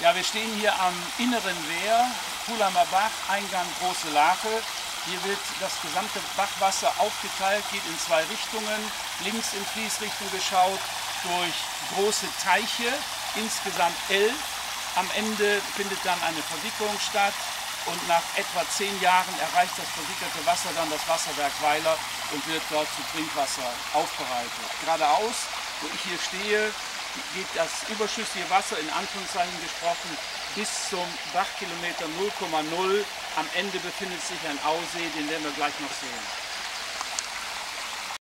Ja, wir stehen hier am inneren Wehr, Pulheimer Bach, Eingang Große Lache. Hier wird das gesamte Bachwasser aufgeteilt, geht in zwei Richtungen. Links in Fließrichtung geschaut durch große Teiche, insgesamt elf. Am Ende findet dann eine Verwicklung statt und nach etwa zehn Jahren erreicht das versickerte Wasser dann das Wasserwerk Weiler und wird dort zu Trinkwasser aufbereitet. Geradeaus, wo ich hier stehe, geht das überschüssige Wasser in Anführungszeichen gesprochen bis zum Bachkilometer 0,0. Am Ende befindet sich ein Aussee, den werden wir gleich noch sehen.